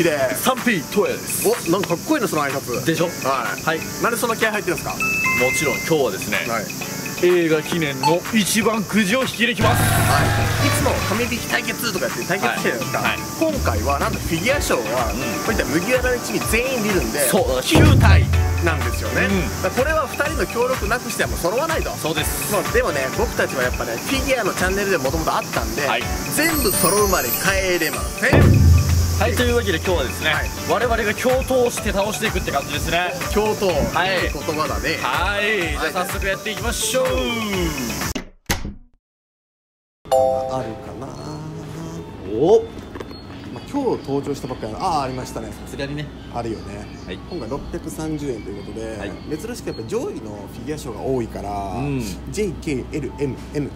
こいい綺麗。3P トヤです。おなんかかっこいいなその挨拶。でしょ？はい。はい。なんでそんな気合入ってるんですか？もちろん今日はですね、はい。映画記念の一番くじを引きできます。はい、いつも紙引き対決とかやって対決してるじゃないですか、はい。今回はなんとフィギュアショーは、こういった麦わらの一味全員いるんでそう9体なんですよね、うん。これは2人の協力なくしてはもう揃わないと。そうです。まあでもね僕たちはやっぱねフィギュアのチャンネルでもともとあったんで、はい。全部揃うまで帰れませんはい。というわけで今日はですね、はい。我々が共闘して倒していくって感じですね。京都、はい。いい言葉だね。はい、はいじゃあ早速やっていきましょう。あるかな？お。まあ、今日登場したばっかり。のああありましたね。さすがにね。あるよね、はい。今回630円ということで、はい。珍しくやっぱ上位のフィギュア賞が多いから、うん。JKLMN っていうん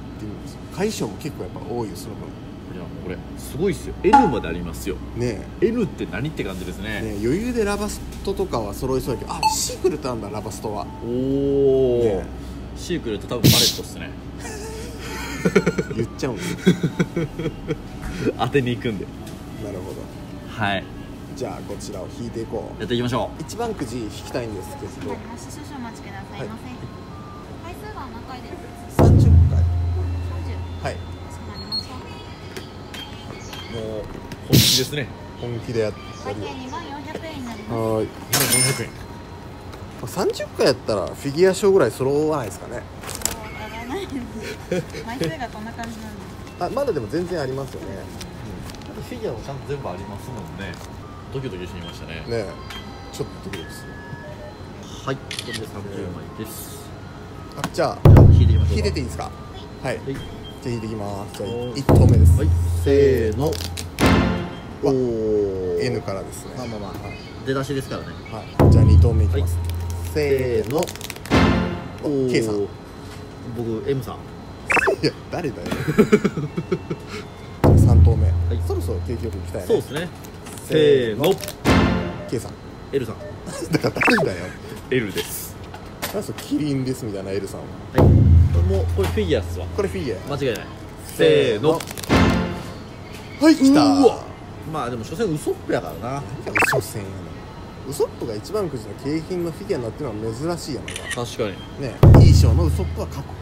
です解賞も結構やっぱ多いよその分いやこれすごいっすよ。N までありますよ。ね N って何って感じですね。えねえ余裕でラバストとかは揃いそうだけどあシークレットなんだラバストは。おお、ねシークレット多分バレットっすね。言っちゃうんです当てに行くんで。なるほど。はい。じゃあこちらを引いていこう。やっていきましょ一番くじ引きたいんですけど。わかりました。少々お待ちください。ませ。回気ですね。本気でやって会計2万400円になります。はーい。400円30回やったらフィギュア賞ぐらい揃わないですかね。そうわからないです。枚数がこんな感じなんで。あまだでも全然ありますよね。フィギュアもちゃんと全部ありますもんね。ドキドキしてみましたね。ねえ。ちょっとドキドキする。はい。これで30枚です。あじゃあじゃあ引いていきましょう引いてていいですか？はい。はい。じゃあ引いていきます。じゃあおー。1投目です。はい。せーの N からですね。まあまあまあ出だしですからね。はい。じゃあ2投目いきます。せーの。K さん。い僕 M さん。や誰だよ。じゃあ3投目。い。そろそろ景気よくいきたいね。そうですね。せーの。K さん。L さん。だから誰だよ。L です。なんすかキリンですみたいな L さんは。はい。もうこれフィギュアっすわ。これフィギュア間違いない。せーの。はい来た。うわまあでも所詮ウソップやからな。嘘せんやなウソップが一番くじの景品のフィギュアになってるのは珍しいやな確かに。ねいい賞のウソップは確保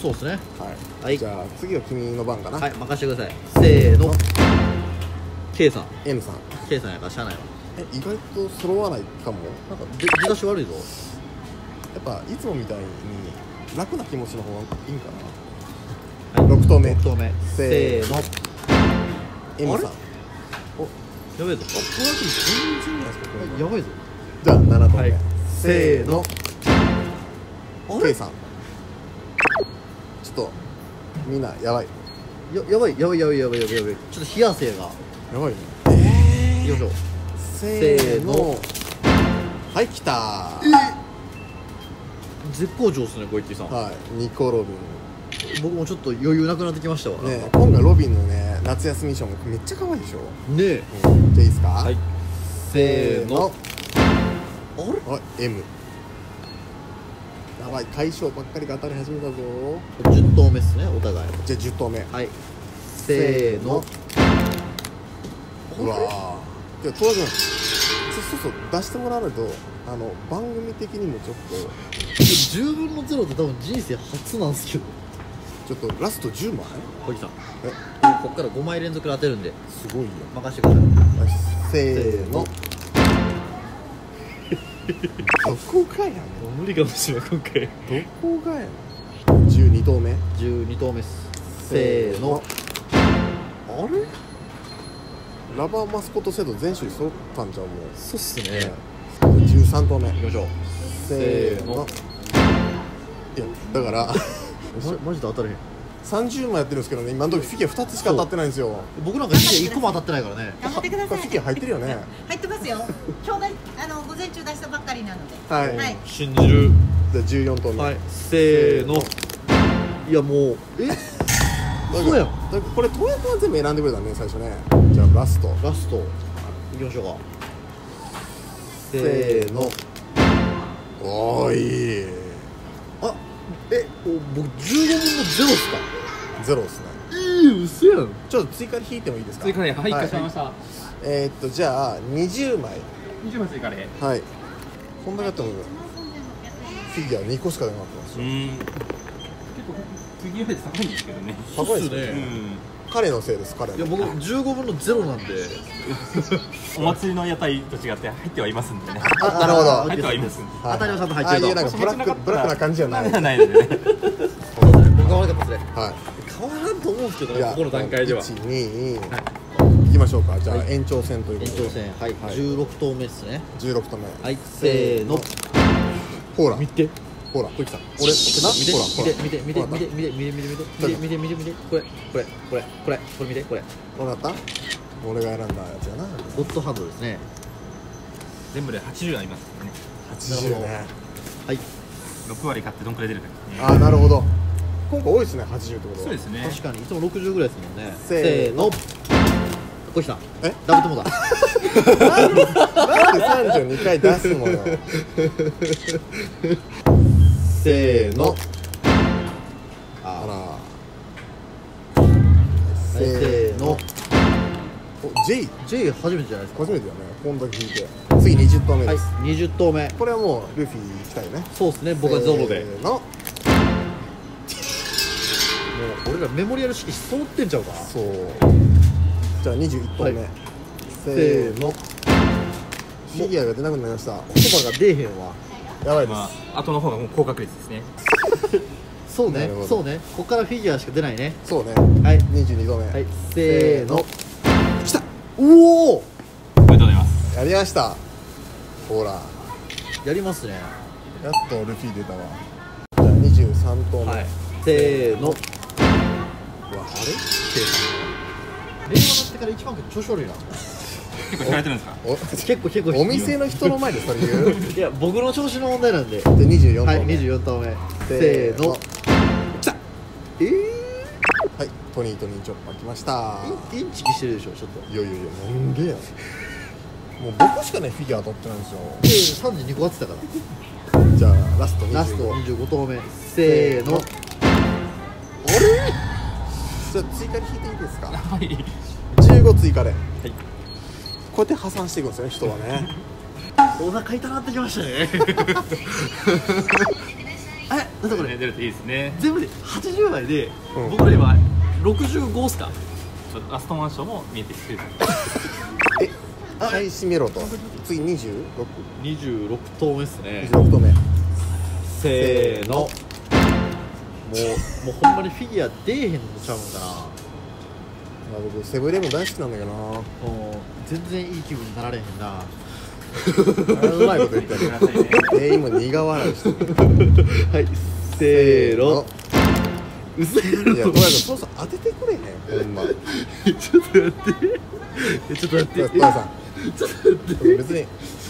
そうですね。とはい、はい。じゃあ次は君の番かな、はい任せてください。せーの。K さん。N さん。K さんやからしゃあないわ。え意外と揃わないかも。なんか出出だし悪いぞ。やっぱいつもみたいに楽な気持ちの方がいいんかな、はい、6投目。6投目。せーの。M さんやばいぞ。あこれだけ全然やばいぞ。じゃあ7投目、はい。せーの。あれ？K さん。ちょっとみんなやばい。ややばいやばいやばいやばいやばいやばい。ちょっと冷や汗が。やばいね。いきましょ。うせーの。はい来た絶好調っすね小池さん。はい。ニコロビ僕もちょっと余裕なくなってきましたわ。ンね今回ロビンのね夏休み衣装もめっちゃ可愛いでしょ、ねえ。うんじゃあいいですか？はい。せーの。あれ？はい M やばい解消ばっかりが当たり始めたぞ。10投目っすねお互いじゃあ10投目。はい。せーの。うわー。いや戸田君そそうそう出してもらわないとあの番組的にもちょっ10分の0って多分人生初なんですけど。とちょっとラスト10枚？小池さんえ？こっから5枚連続で当てるんで。すごいよ任せてください。せーの。どこがやねん？無理かもしれない今回。どこがやねん？12投目？12投目っす。せーの。あれ？ラバーマスコット制度全種類揃ったんじゃんもう。そうっすね。ね。13投目。いきましょう。せーの。いやだからママジで当たれへん。30枚やってるんですけどね今の時フィギュア2つしか当たってないんですよ。僕なんか1個も当たってないからね。頑張ってください。フィギュア入ってるよね。入ってますよ。今日だあの午前中出したばっかりなので。はい、はい。信じる。じゃあ14投目はい。せーの。いやもう。え？だそうやん。これトヤ君は全部選んでくれたね最初ね。じゃあラスト。ラスト。いきましょうか。せーの。おーいあえお僕15分の0っすか？ゼロですね。ええ嘘やん。ちょっと追加で引いてもいいですか？追加ではい、かしこまりました。えー、っとじゃあ20枚。20枚追加で。はい。こんだけあったのフィギュア2個しか出なかったんですよ。うん。結構フィギュアフェイス高いんですけどね。高いですね。そうっすね彼のせいです彼の。いや僕15分の0なんで。お祭りの屋台と違って入ってはいますんでね。あなるほど。入ってはいますんで。はい。当たりはちゃんと入あってると。あいうなんかブラックブラックな感じじゃない。ないのでね。僕は悪かったで。すねは変わらんと思うんですけどいねここの段階では。1 2いきましょうか。じゃあはい。延長戦ということで。延長戦はい、はい。16投目ですね。16投目。はいせーの。ほら。見てほら小池さん俺見てほらほら見て見て見て見て見て見て見て見て見て見て見て見てこれこれこれこれこれ見てこれ。分かった？俺が選んだやつやな。ゴッドハンドですね。全部で80あります。からね。80ねはい。6割買ってどんくらい出るか。ねああなるほど。今回多いですね80ってことは。そうですね。確かにいつも60ぐらいですもんね。せーの。小池さんえ？ダブル友だなんで32回出すのよせーの。あら。はいせーの。お J J 初めてじゃないですか。初めてだね。こんだけ聞いて。次20投目はいです、20投目。これはもうルフィ行きたいね。そうですね。僕はゾロで。せーの。もう俺らメモリアル式揃ってんちゃうか。なそう。じゃあ21投目、はい。せーの。フィギュアが出なくなりました。言葉が出えへんわやばいです、まあ後の方がもう高確率ですね。そうねそうね。ここからフィギュアしか出ないね。そうね。はい。22投目、はい。せーの。来た。おお。おめでとうございます。やりました。ほら。やりますね。やっとルフィ出たわ。じゃあ23投目、はい。せーの。うわあれ？令和になってから一番調子悪いな結構引かれてるんですか？お結構結構。お店の人の前でそれ言う？で いや僕の調子の問題なんで。24投目、はい24投目。せーの。来た。えー？はいトニートニーチョッパー来ました。インチキしてるでしょちょっと。いやいやいやなんでやもう僕しかねフィギュア取ってないんですよ。32個割ってたから。じゃあラスト25ラスト25投目。せーの。あれ？じゃあ追加で引いていいですか？はい。15追加で、いこうやって破産していくんですよね人はね。お腹痛なってきましたね。あれなんだこれ出るといいですね？全部で80枚で、うん。僕ら今65っすか？ちょっとラストマンションも見えてきてる。え買い占めろと。次 26?26 26投目っすね。投目。せーの。もうもうほんまにフィギュア出えへんのちゃうんかなあ僕セブンイレブン大好きなんだけどな。もう全然いい気分になられへんな。うまいこと言ったね。くださいねえ今苦笑いしてる。はいせーの。うせいやとにかくそうそう当ててくれへんほんま。ちょっとやって。えちょっとやって。トヤさんちょっと待って。別に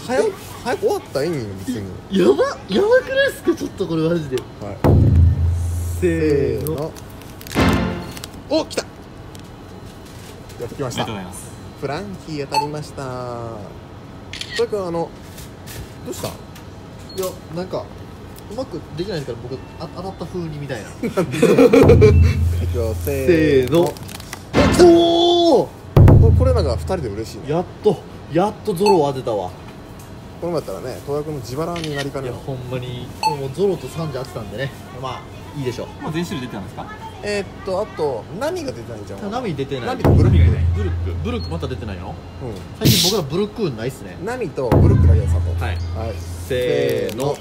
早く早く終わったらいいんよ別に。えやばやばくないっすか？ちょっとこれマジで。はい。せせーの。お来たやってきまありがしたとうございます。フランキー当たりました。トヤ君あのどうした？いやなんかうまくできないですから僕あ当たった風にみたいな。せーの。おおここれなんか2人で嬉しいね。やっとやっとゾロを当てたわ。このままやったらねトヤ君の自腹になりかねない。ほんまに。もうゾロとサンジ当てたんでね。まあいいでしょもう全種類出てたんですか？えー、っとあとナミが出てないじゃん？うナミ出てない？ナミとブルックブルック。ブルックまた出てないの？う最近僕らブルックないっすね。んナミとブルックだけだ佐藤はい。はい。せーの。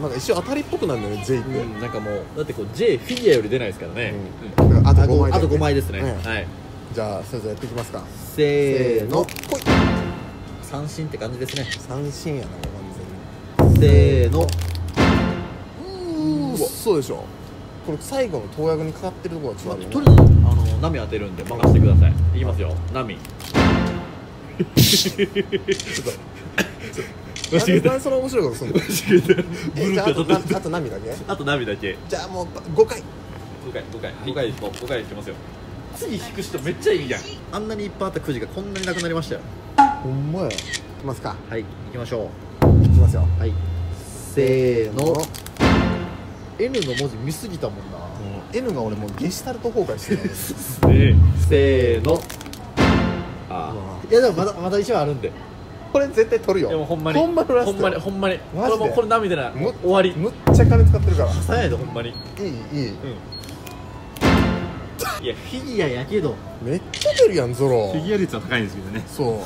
なんか一瞬当たりっぽくなるんだよね J って、うんなんかもうだってこう J フィギュアより出ないですからね、うん。あと5枚あと5枚ですね、うん。はい。じゃあそれぞれやっていきますか。せーの。こい。三振って感じですね。三振やな完せーの。全にそうでしょこの最後の投薬にかかってるところがちょまあっととりあえずあの波当てるんで任せてください。いきますよ。波 なんでなんでその面白いことすんの？じゃああとあと波だけ？あと波だけ。じゃあもう5回。5回5回。5回もう。5回いきますよ。次引く人めっちゃいいやん。あんなにいっぱいあったくじがこんなになくなりましたよ。ほんまや。いきますか。はい行きましょいきますよ。うはい。せーの N の文字見すぎたもんな。もう N が俺もうゲシュタルト崩壊してるせーの。あ。いやでもまだまだ1枚あるんで。これ絶対取るよ。でもほんまに。ほんまのラストほんまにほんまに。マジで？これもうこれ涙な。む終わり。むっちゃ金使ってるから。早いでほんまに。いいいい。いやフィギュアやけど。めっちゃ出るやんゾロ。フィギュア率は高いんですけどね。そう。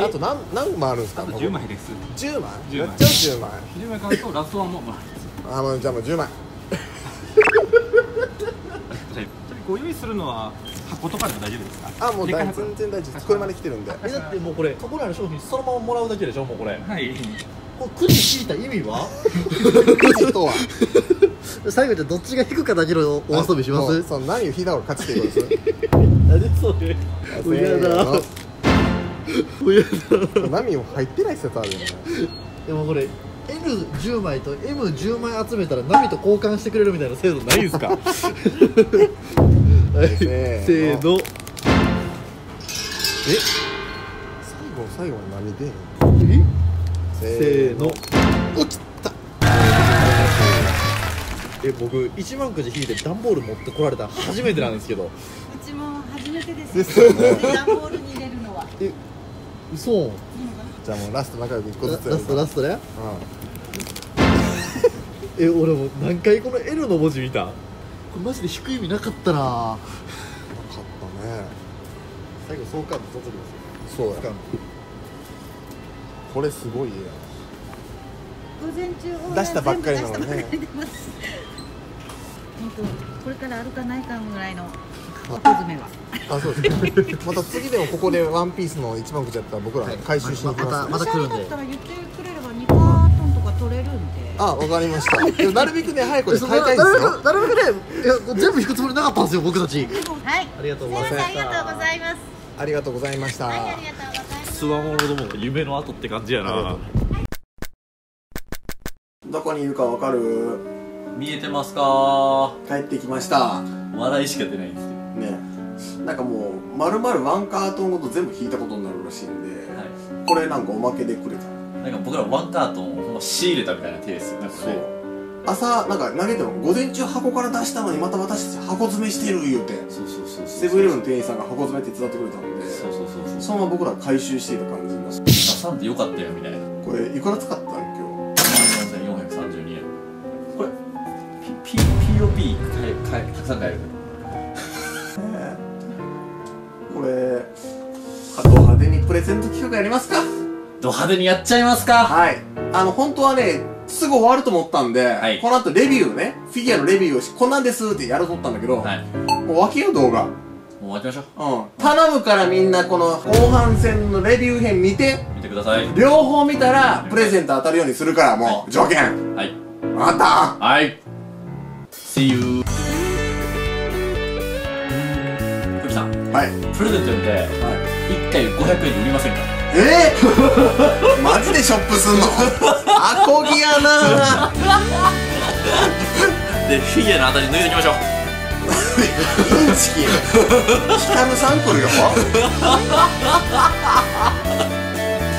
あと何何枚あるんですか？あと10枚です。10枚？10枚。やっちゃう10枚。10枚買うとラストワンもまああもうじゃあもう10枚それご用意するのは箱とかでも大丈夫ですか？あもう全然大丈夫ですこれまで来てるんでえだってもうこれそこにある商品そのままもらうだけでしょもうこれ。はい。これくじ引いた意味は？くじとは？最後じゃどっちが引くかだけのお遊びします？そう何を引いた方が勝ちっていうことです？何それせーの。親だ波も入ってない説あるよね。でもこれ N10 枚と M10 枚集めたらナミと交換してくれるみたいな制度ないんすか？はいせーの。え？最後最後の波でえせせーの。落ちた。え僕1万くじ引いて段ボール持ってこられたの初めてなんですけど。うちも初めてです。ですよね。段ボールに入れるのは。嘘。いいのかなじゃあもうラスト仲良く1個ずつラストラスストね。ト え俺もう何回この L の文字見た？これマジで引く意味なかったな。うん分かったね。最後総カード取ってきそうや。これすごいや午前中を出したばっかりなのにね。これからあるかないかぐらいの箱詰めは。あそうですね。また次でもここでワンピースの一番くじやったら僕ら回収しに行きます、ねまた来るんで取れるんで。あわかりました。なるべくね早くそ買いたいんですよ。なるべくねいや全部引くつもりなかったんですよ僕たち。はい。ありがとうす。いませんありがとうございます。ありがとうございました、はいありがとうございます。つわものどもの夢の後って感じやありがとうどこにいるかわかる？見えてますか？帰ってきました。笑いしか出ないんですけどね。なんかもう丸々ワンカートンごと全部引いたことになるらしいんで、はい。これなんかおまけでくれたなんか僕らワンカートンをほんま仕入れたみたいな手ですよねこれね。朝なんか投げても午前中箱から出したのにまた私たち箱詰めしてる言うて。そうそうそうそうセブンイレブンの店員さんが箱詰め手伝ってくれたんで。そうそうそうそう。そのまま僕ら回収していた感じになって出さんでよかったよみたいな。これいくら使ったん今4432円。これ P POP 買え買えたくさん買える？日これド派手にプレゼント企画やりますか？ド派手にやっちゃいますか？はい。あの本当はねすぐ終わると思ったんで、はい。この後レビューねフィギュアのレビューをしこんなんですってやろうとったんだけど、はい。もう分けよう動画。もう終わりましょう。うん。頼むからみんなこの後半戦のレビュー編見て見てください。両方見たらプレゼント当たるようにするからもはう条件。はい。分かった。はい。See you ふみさん。はい。プレゼントで1回500円で売りませんか？え？ー、マジでショップすんの？アコギやな。でフィギュアのあたり抜いていきましょう。インチキ光るサンプルよ